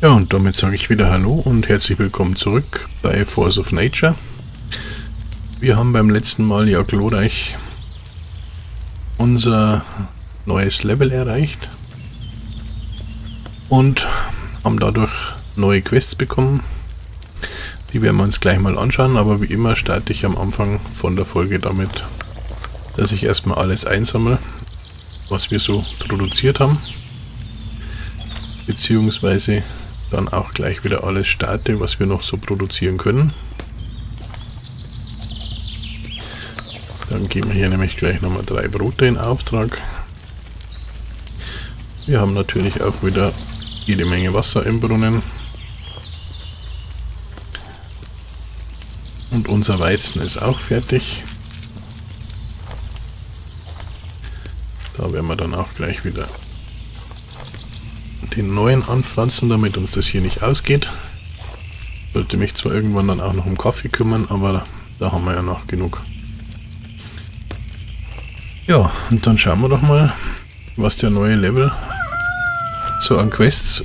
Ja, und damit sage ich wieder Hallo und herzlich willkommen zurück bei Force of Nature. Wir haben beim letzten Mal ja glorreich unser neues Level erreicht und haben dadurch neue Quests bekommen. Die werden wir uns gleich mal anschauen, aber wie immer starte ich am Anfang von der Folge damit, dass ich erstmal alles einsammle, was wir so produziert haben beziehungsweise dann auch gleich wieder alles starte, was wir noch so produzieren können. Dann geben wir hier nämlich gleich nochmal drei Brote in Auftrag. Wir haben natürlich auch wieder jede Menge Wasser im Brunnen. Und unser Weizen ist auch fertig. Da werden wir dann auch gleich wieder den neuen anpflanzen, damit uns das hier nicht ausgeht. Sollte mich zwar irgendwann dann auch noch um Kaffee kümmern, aber da haben wir ja noch genug. Ja, und dann schauen wir doch mal, was der neue Level so an Quests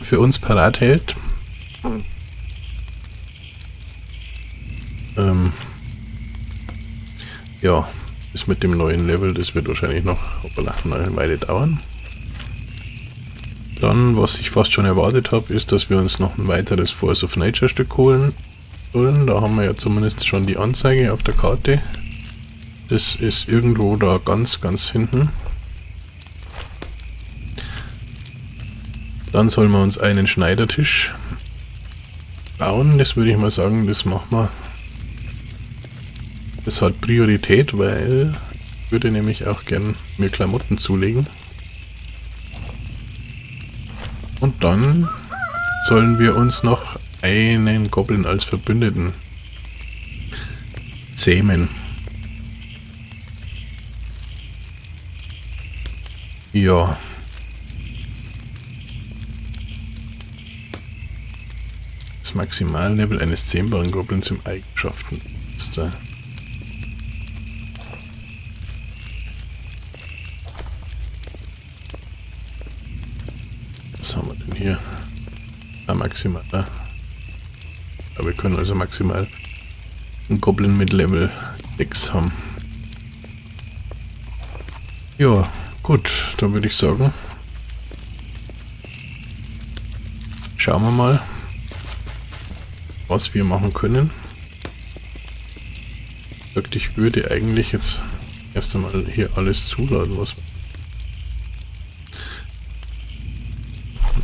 für uns parat hält. Ähm, ja, das mit dem neuen Level, das wird wahrscheinlich noch eine Weile dauern. Dann, was ich fast schon erwartet habe, ist, dass wir uns noch ein weiteres Force of Nature Stück holen sollen. Da haben wir ja zumindest schon die Anzeige auf der Karte. Das ist irgendwo da ganz, ganz hinten. Dann sollen wir uns einen Schneidertisch bauen. Das würde ich mal sagen, das machen wir. Das hat Priorität, weil ich würde nämlich auch gern mir Klamotten zulegen. Und dann sollen wir uns noch einen Goblin als Verbündeten zähmen. Ja. Das Maximallevel eines zähmbaren Goblins im Eigenschaften. Ist da. Hier ja, maximal. Ja. Aber wir können also maximal einen Goblin mit Level 6 haben. Ja, gut, dann würde ich sagen, schauen wir mal, was wir machen können. Ich würde eigentlich jetzt erst einmal hier alles zuladen, was wir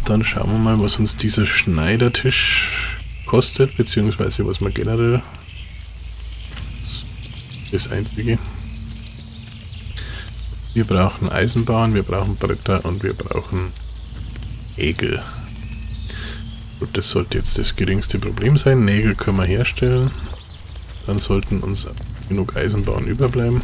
Dann schauen wir mal, was uns dieser Schneidertisch kostet, beziehungsweise was man generell das einzige. Wir brauchen Eisenbahn, wir brauchen Bretter und wir brauchen Nägel. Gut, das sollte jetzt das geringste Problem sein. Nägel können wir herstellen. Dann sollten uns genug Eisenbahn überbleiben.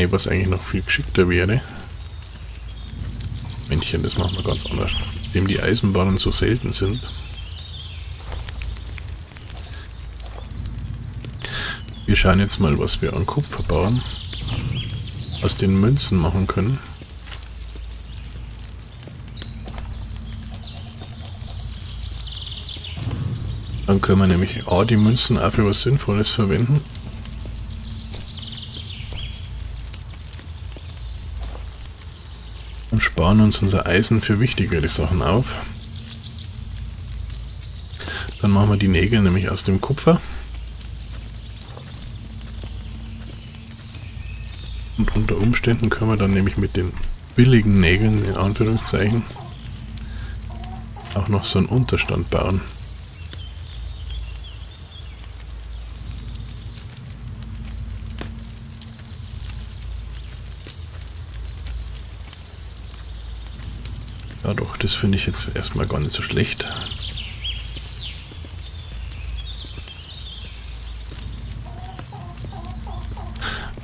Ne, was eigentlich noch viel geschickter wäre. Männchen, das machen wir ganz anders. Dem die Eisenbahnen so selten sind. Wir schauen jetzt mal, was wir an Kupferbauern aus den Münzen machen können. Dann können wir nämlich A, die Münzen auch für was Sinnvolles verwenden und sparen uns unser Eisen für wichtigere Sachen auf. Dann machen wir die Nägel nämlich aus dem Kupfer. Und unter Umständen können wir dann nämlich mit den billigen Nägeln, in Anführungszeichen, auch noch so einen Unterstand bauen. Ja doch, das finde ich jetzt erstmal gar nicht so schlecht.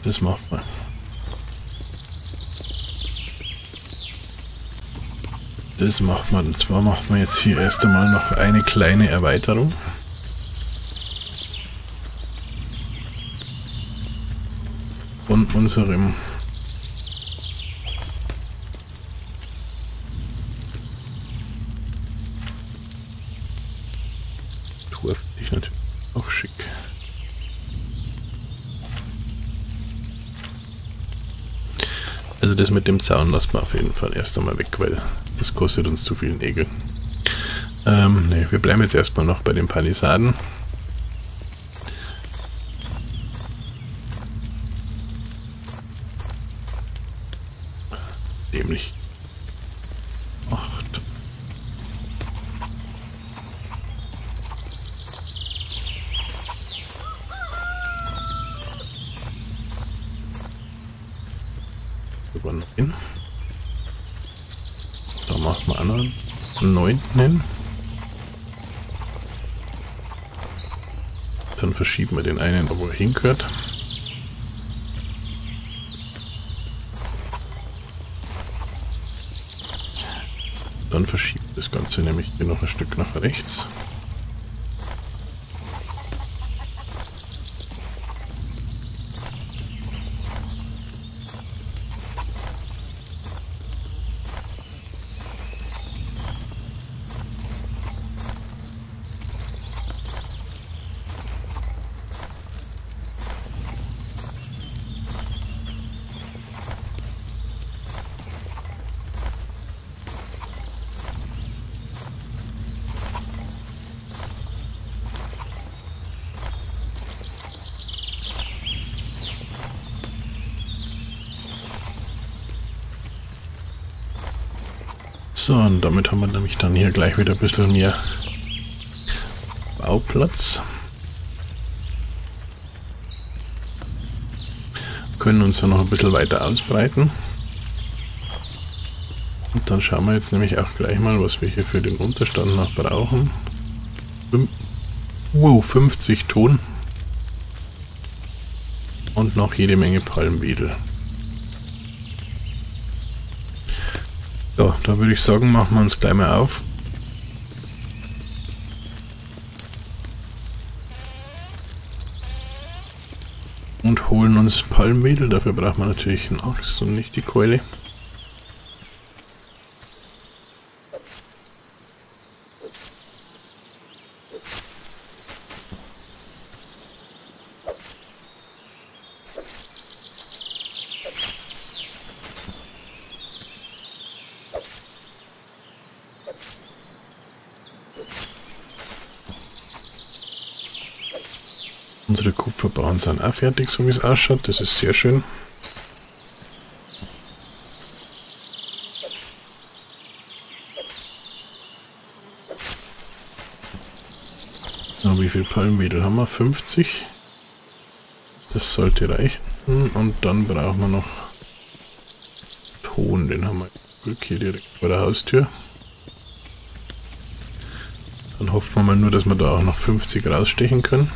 Das macht man. Das macht man. Und zwar macht man jetzt hier erst einmal noch eine kleine Erweiterung. von unserem Tor finde ich natürlich auch schick. Also das dem Zaun lassen wir auf jeden Fall erst einmal weg, weil das kostet uns zu viel Nägel. Ähm, ne, wir bleiben jetzt erstmal noch bei den Palisaden. Dämlich. Acht. Über neun. Da machen wir einen neunten hin. Dann verschieben wir den er hingehört. Dann verschiebt das Ganze nämlich hier noch ein Stück nach rechts. So, und damit haben wir nämlich dann hier gleich wieder ein bisschen mehr Bauplatz. Können uns dann noch ein bisschen weiter ausbreiten. Und dann schauen wir jetzt nämlich auch gleich mal, was wir hier für den Unterstand noch brauchen. Wow, 50 Ton. Und noch jede Menge Palmwedel. Ja, da würde ich sagen, machen wir uns gleich mal auf. Und holen uns Palmwedel. Dafür braucht man natürlich einen Axt und nicht die Keule. Unsere Kupferbauern sind auch fertig, so wie es ausschaut. Das ist sehr schön. So, wie viel Palmwedel haben wir? 50. Das sollte reichen. Und dann brauchen wir noch Ton. Den haben wir Glück hier direkt vor der Haustür. Dann hoffen wir mal nur, dass wir da auch noch 50 rausstechen können.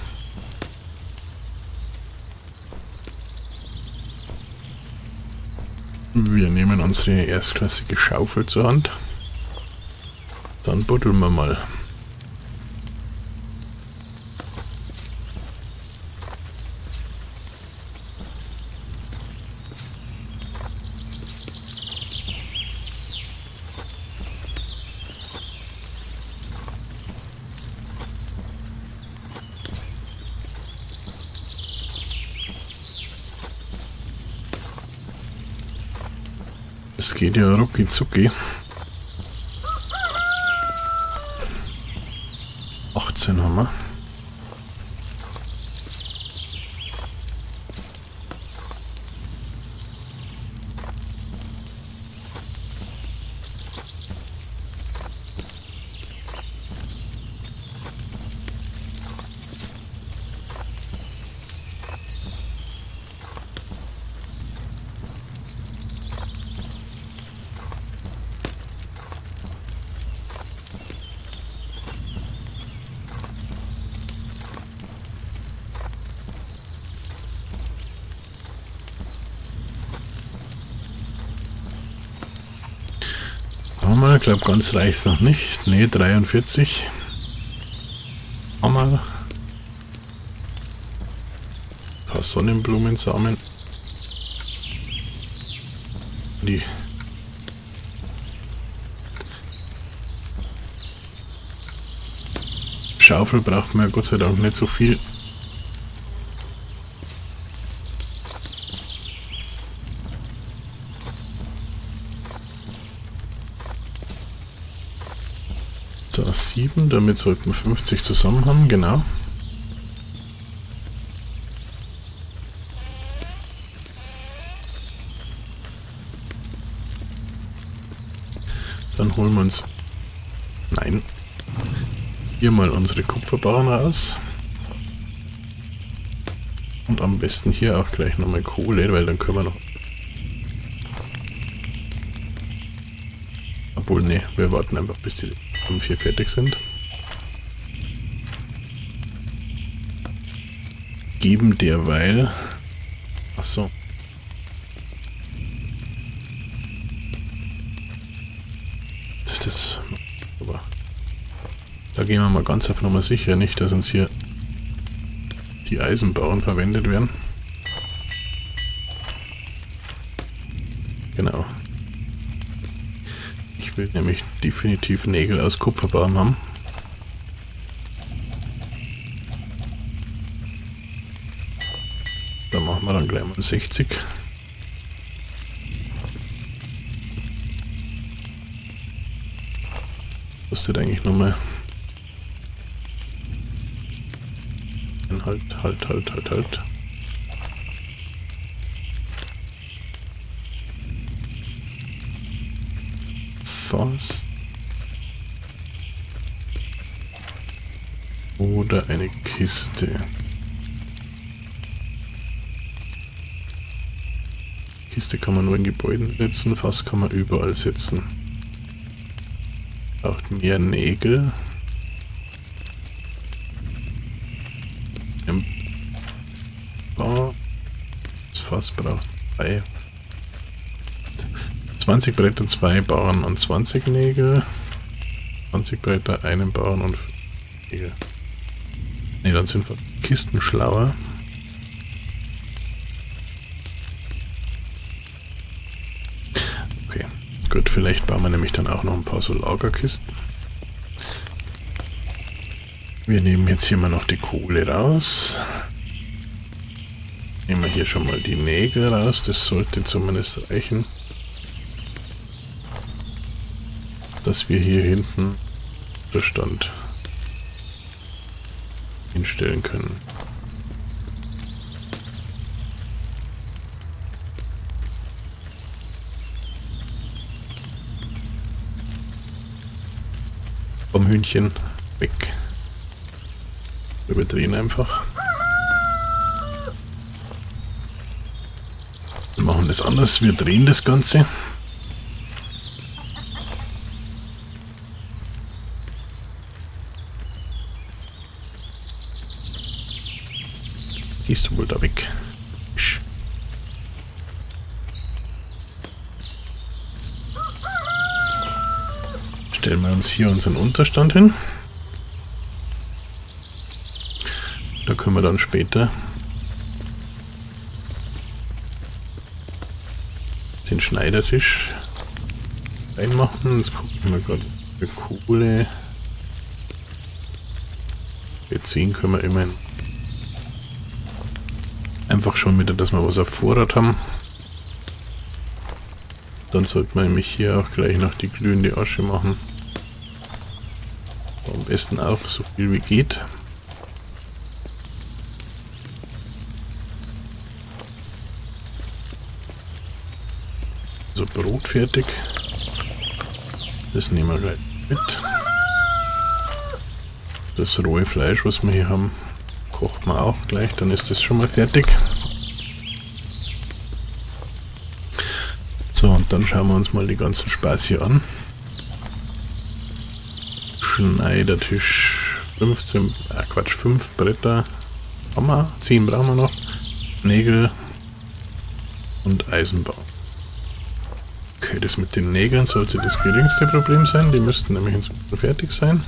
Wir nehmen unsere erstklassige Schaufel zur Hand. Dann buddeln wir mal. Das geht ja rucki zucki. 18 haben wir. glaube, ganz reicht noch nicht. Ne, 43. Hammer. Ein paar Sonnenblumensamen. Die. Schaufel braucht man ja Gott sei Dank nicht so viel. Damit sollten wir 50 zusammen haben, genau. Dann holen wir uns... Nein. Hier mal unsere Kupferbahn raus. Und am besten hier auch gleich nochmal Kohle, weil dann können wir noch... Obwohl, ne, wir warten einfach bis die um vier fertig sind. Geben derweil... Achso. Das... Aber... Da gehen wir mal ganz auf Nummer sicher, nicht, dass uns hier die Eisenbauern verwendet werden. Genau. Ich will nämlich definitiv Nägel aus Kupferbahn haben. 68. ist eigentlich nochmal. Halt, halt, halt, halt, halt. Fast. Oder eine Kiste. Kiste kann man nur in Gebäuden setzen, Fass kann man überall setzen. Braucht mehr Nägel. Das Fass braucht drei 20 Bretter, zwei Bauern und 20 Nägel. 20 Bretter, einen Bauern und Nägel. Ne, dann sind wir Kisten schlauer. Okay, gut, vielleicht bauen wir nämlich dann auch noch ein paar so Lagerkisten. Wir nehmen jetzt hier mal noch die Kohle raus. Nehmen wir hier schon mal die Nägel raus, das sollte zumindest reichen. dass wir hier hinten Bestand hinstellen können. Vom Hühnchen weg. Überdrehen einfach. Wir machen das anders. Wir drehen das Ganze. gehst du wohl da weg? Stellen wir uns hier unseren Unterstand hin. Da können wir dann später den Schneidertisch reinmachen. Jetzt gucken wir gerade für Kohle. Beziehen können wir immerhin Einfach schon wieder, dass wir was auf Vorrat haben. Dann sollte man nämlich hier auch gleich noch die glühende Asche machen. Am besten auch so viel wie geht. So Brot fertig. Das nehmen wir gleich mit. Das rohe Fleisch, was wir hier haben, kocht man auch gleich, dann ist das schon mal fertig. So, und dann schauen wir uns mal die ganzen Spaß hier an. Schneidertisch 15, äh Quatsch, 5 Bretter. Haben wir, 10 brauchen wir noch. Nägel und Eisenbau. Okay, das mit den Nägeln sollte das geringste Problem sein. Die müssten nämlich inzwischen fertig sein.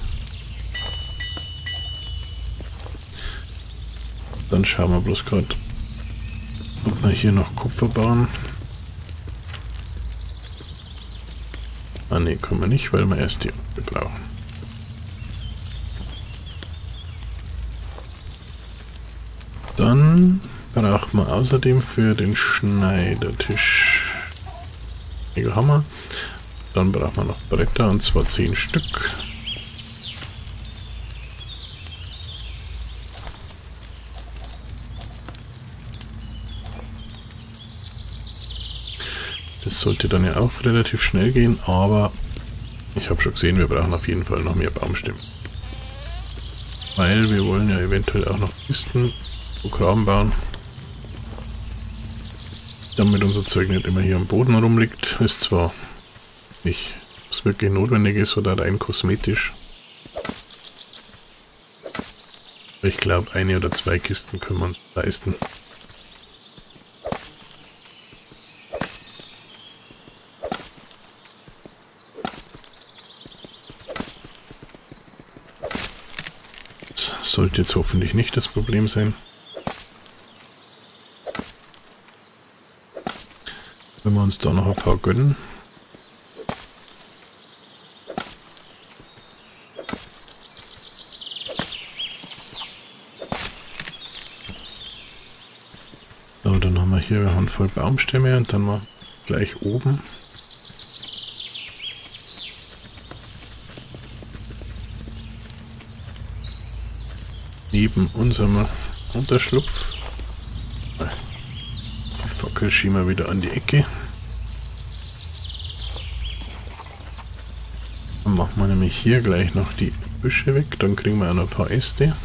Dann schauen wir bloß gerade, ob wir hier noch Kupfer bauen. Ah ne, können wir nicht, weil wir erst die brauchen. Dann braucht man außerdem für den Schneidertisch Hammer. Dann braucht man noch Bretter und zwar 10 Stück. Das sollte dann ja auch relativ schnell gehen, aber ich habe schon gesehen, wir brauchen auf jeden Fall noch mehr Baumstämme. Weil wir wollen ja eventuell auch noch Kisten Programm bauen. Damit unser Zeug nicht immer hier am Boden rumliegt. Ist zwar nicht, was wirklich notwendig ist oder rein kosmetisch. Ich glaube, eine oder zwei Kisten können wir uns leisten. Das sollte jetzt hoffentlich nicht das Problem sein. Wir uns da noch ein paar gönnen. So, dann haben wir hier eine Handvoll Baumstämme und dann mal gleich oben. Neben unserem Unterschlupf Fackel schieben wir wieder an die Ecke. Machen wir nämlich hier gleich noch die Büsche weg, dann kriegen wir auch noch ein paar Äste.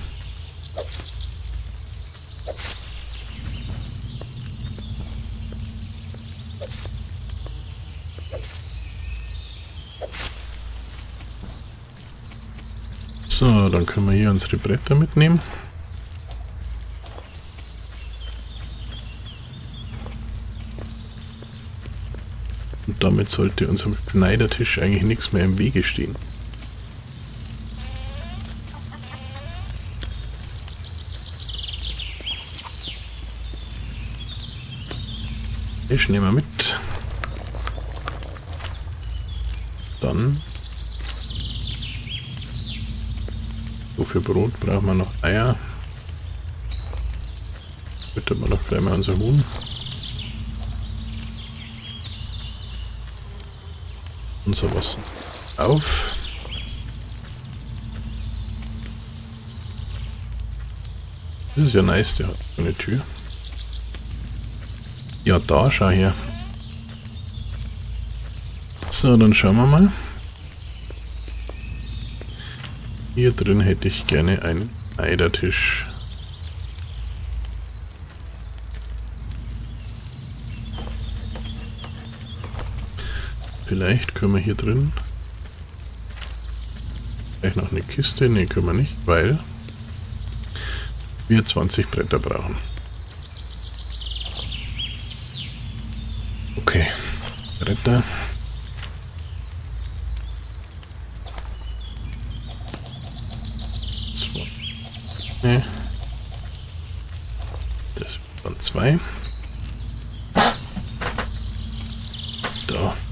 So, dann können wir hier unsere Bretter mitnehmen. Und damit sollte unserem Schneidertisch eigentlich nichts mehr im Wege stehen. Ich nehme mit. Dann. So für Brot brauchen wir noch Eier. Bitte wir noch gleich mal unser Huhn. Und sowas auf. Das ist ja nice, der hat eine Tür. Ja, da, schau her. So, dann schauen wir mal. Hier drin hätte ich gerne einen Eidertisch. Vielleicht können wir hier drin vielleicht noch eine Kiste. Ne, können wir nicht, weil wir 20 Bretter brauchen. Okay, Bretter. Das waren zwei.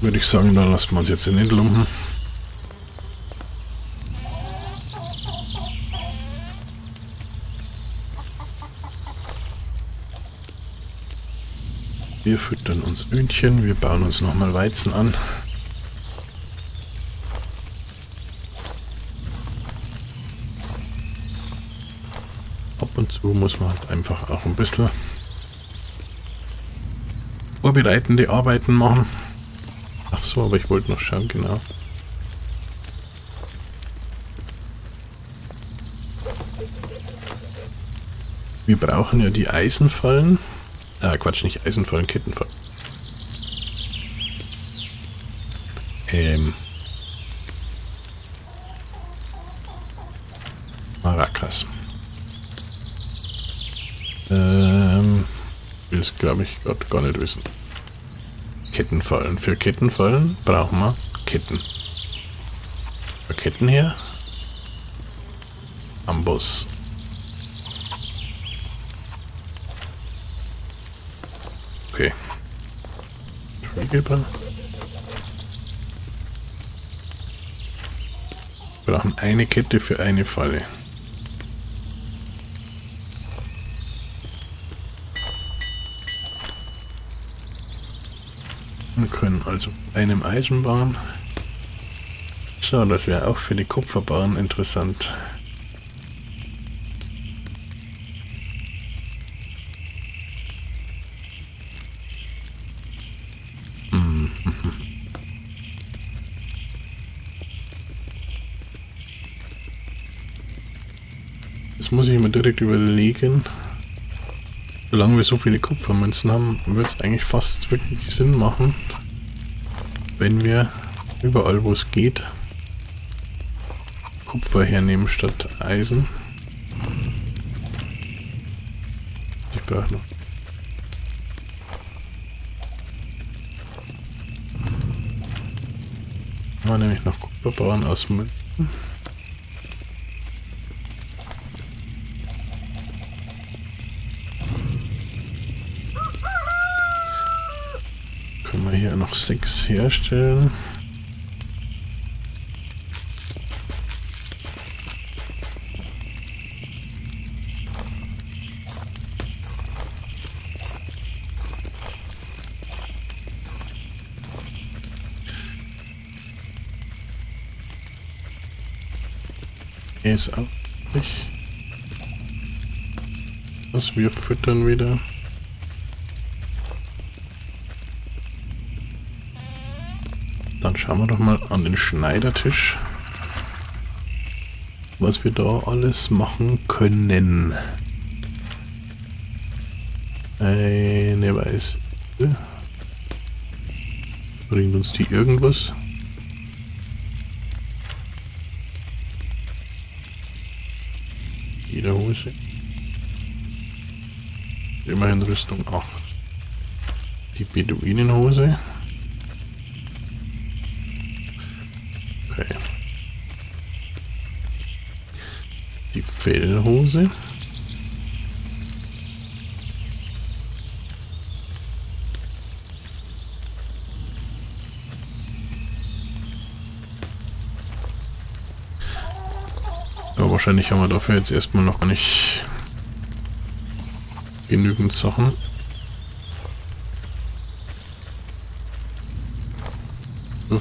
Würde ich sagen, dann lassen wir uns jetzt in den Lumpen. Wir füttern uns Hühnchen, wir bauen uns nochmal Weizen an. Ab und zu muss man halt einfach auch ein bisschen vorbereitende Arbeiten machen. So, aber ich wollte noch schauen, genau. Wir brauchen ja die Eisenfallen. Ah, Quatsch, nicht Eisenfallen, Kettenfallen. Ähm. Maracas. Ähm. Will es, glaube ich, gerade gar nicht wissen. Kettenfallen. Für Kettenfallen brauchen wir Ketten. Für Ketten her. Am Bus. Okay. Spiegelball. Wir brauchen eine Kette für eine Falle. Wir können also einem Eisenbahn. So, das wäre auch für die Kupferbahn interessant. Mhm. Das muss ich mir direkt überlegen. Solange wir so viele Kupfermünzen haben, wird es eigentlich fast wirklich Sinn machen, wenn wir überall, wo es geht, Kupfer hernehmen statt Eisen. Ich brauche noch. Mal nämlich noch Kupferbahn aus Münzen. Noch sechs herstellen. ist auch nicht. Was wir füttern wieder. Schauen wir doch mal an den Schneidertisch, was wir da alles machen können. Eine weiße. Bringt uns die irgendwas? Hose. Immerhin Rüstung 8. Die Beduinenhose. Fellhose. Aber wahrscheinlich haben wir dafür jetzt erstmal noch nicht genügend Sachen. Zur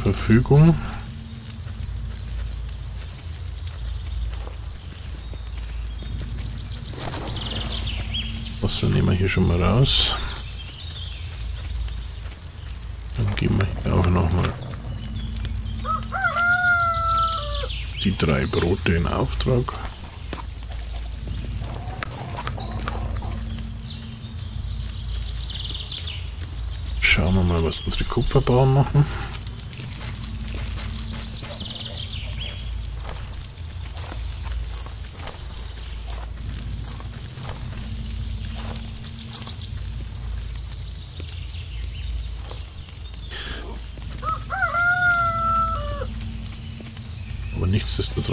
Wasser nehmen wir hier schon mal raus. Dann geben wir hier auch nochmal die drei Brote in Auftrag. Schauen wir mal, was unsere Kupferbauern machen.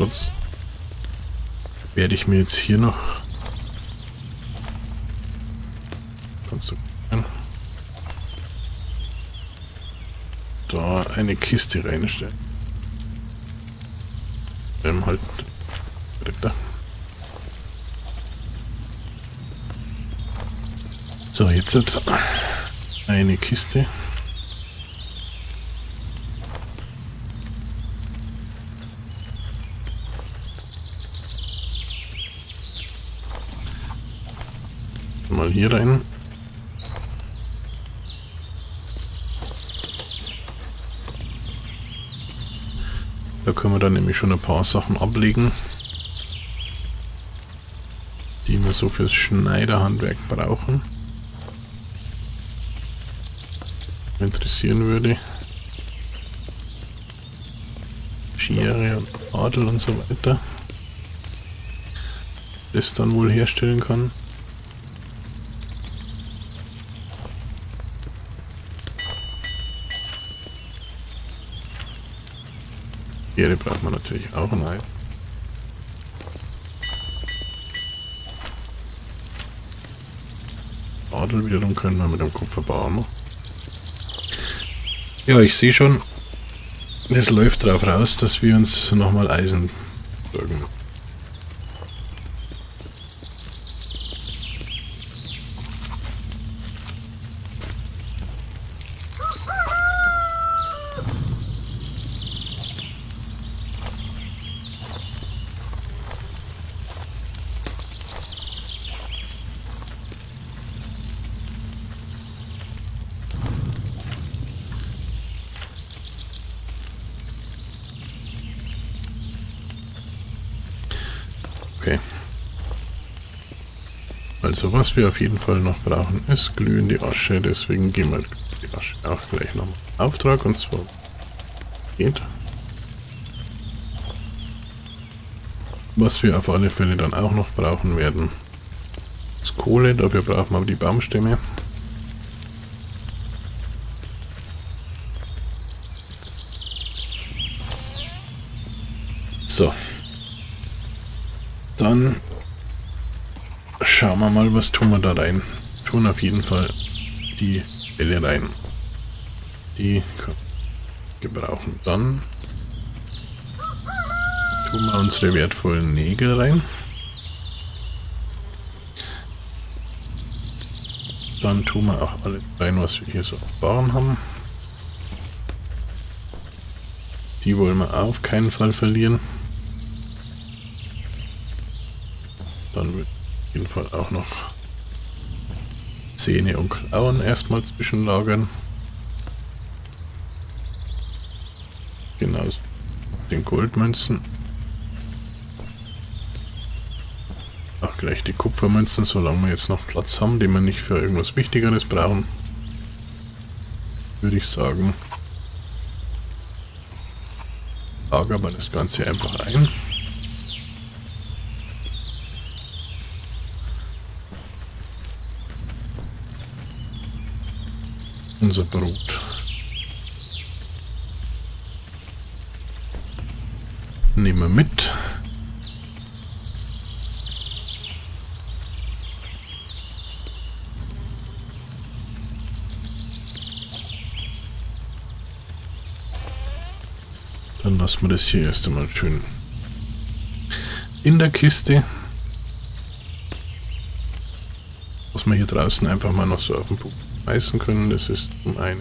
Nichtsdestotrotz werde ich mir jetzt hier noch da eine Kiste reinstellen. Ähm, halt da. So, jetzt eine Kiste. Mal hier rein. Da können wir dann nämlich schon ein paar Sachen ablegen, die wir so fürs Schneiderhandwerk brauchen. Interessieren würde. Schere und Adel und so weiter. Das dann wohl herstellen kann. Erde braucht man natürlich auch ein Ei. Adel wiederum können wir mit dem Kupfer bauen. Ja, ich sehe schon, das läuft darauf raus, dass wir uns nochmal Eisen bürgen. Okay. Also wir auf jeden Fall noch brauchen, ist glühende Asche. Deswegen gehen wir die Asche auch gleich nochmal Auftrag und zwar geht. Was wir auf alle Fälle dann auch noch brauchen werden, ist Kohle. Dafür brauchen wir die Baumstämme. So. Dann schauen wir mal, was tun wir da rein. Tun auf jeden Fall die Bälle rein. Die gebrauchen. Dann tun wir unsere wertvollen Nägel rein. Dann tun wir auch alles rein, was wir hier so auf Waren haben. Die wollen wir auf keinen Fall verlieren. Dann wird auf jeden Fall auch noch Zähne und Klauen erstmal zwischenlagern. Genau, den Goldmünzen. Auch gleich die Kupfermünzen, solange wir jetzt noch Platz haben, den wir nicht für irgendwas Wichtigeres brauchen. Würde ich sagen, lagern wir das Ganze einfach ein. Unser Brot. Nehmen wir mit. Dann lassen wir das hier erst einmal schön in der Kiste. Was wir hier draußen einfach mal noch so auf den Punkt reißen können. Das ist zum einen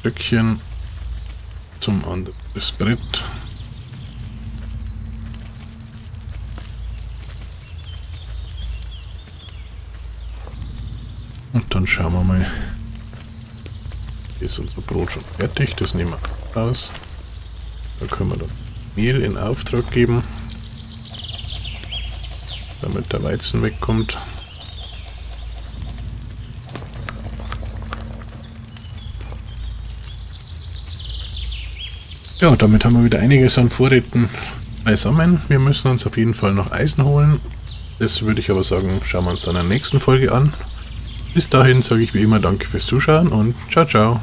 Stöckchen, zum anderen das Brett. Und dann schauen wir mal. Ist unser Brot schon fertig. Das nehmen wir aus. Da können wir dann Mehl in Auftrag geben, damit der Weizen wegkommt. Ja, damit haben wir wieder einiges an Vorräten beisammen. Wir müssen uns auf jeden Fall noch Eisen holen. Das würde ich aber sagen, schauen wir uns dann in der nächsten Folge an. Bis dahin sage ich wie immer danke fürs Zuschauen und ciao, ciao.